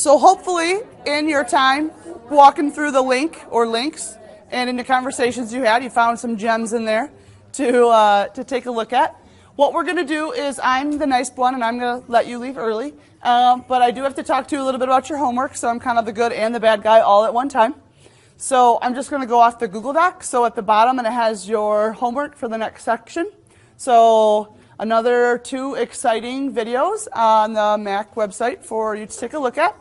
So hopefully, in your time walking through the link or links and in the conversations you had, you found some gems in there to uh, to take a look at. What we're going to do is I'm the nice one, and I'm going to let you leave early. Um, but I do have to talk to you a little bit about your homework, so I'm kind of the good and the bad guy all at one time. So I'm just going to go off the Google Doc. So at the bottom, and it has your homework for the next section. So another two exciting videos on the Mac website for you to take a look at.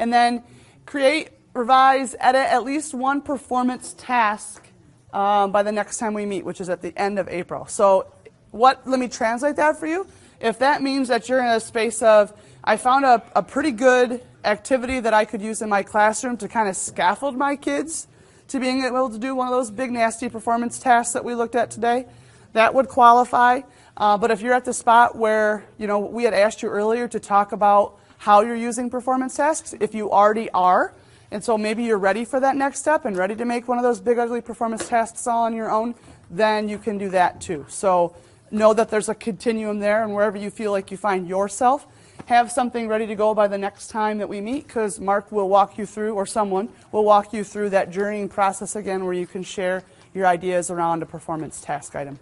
And then create, revise, edit at least one performance task um, by the next time we meet, which is at the end of April. So what, let me translate that for you. If that means that you're in a space of, I found a, a pretty good activity that I could use in my classroom to kind of scaffold my kids to being able to do one of those big nasty performance tasks that we looked at today, that would qualify. Uh, but if you're at the spot where, you know, we had asked you earlier to talk about how you're using performance tasks, if you already are, and so maybe you're ready for that next step and ready to make one of those big ugly performance tasks all on your own, then you can do that too. So know that there's a continuum there, and wherever you feel like you find yourself, have something ready to go by the next time that we meet because Mark will walk you through, or someone will walk you through that journeying process again where you can share your ideas around a performance task item.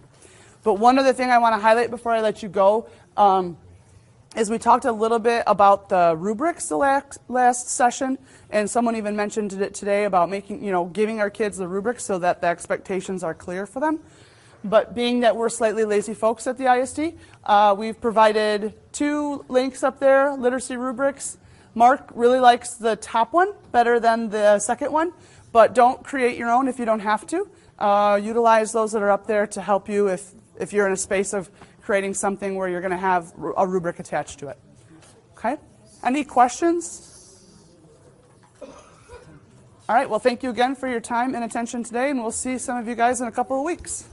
But one other thing I want to highlight before I let you go um, is we talked a little bit about the rubrics the last, last session, and someone even mentioned it today about making, you know, giving our kids the rubrics so that the expectations are clear for them. But being that we're slightly lazy folks at the ISD, uh, we've provided two links up there, literacy rubrics. Mark really likes the top one better than the second one, but don't create your own if you don't have to. Uh, utilize those that are up there to help you if, if you're in a space of creating something where you're going to have a rubric attached to it. Okay? Any questions? All right, well, thank you again for your time and attention today, and we'll see some of you guys in a couple of weeks.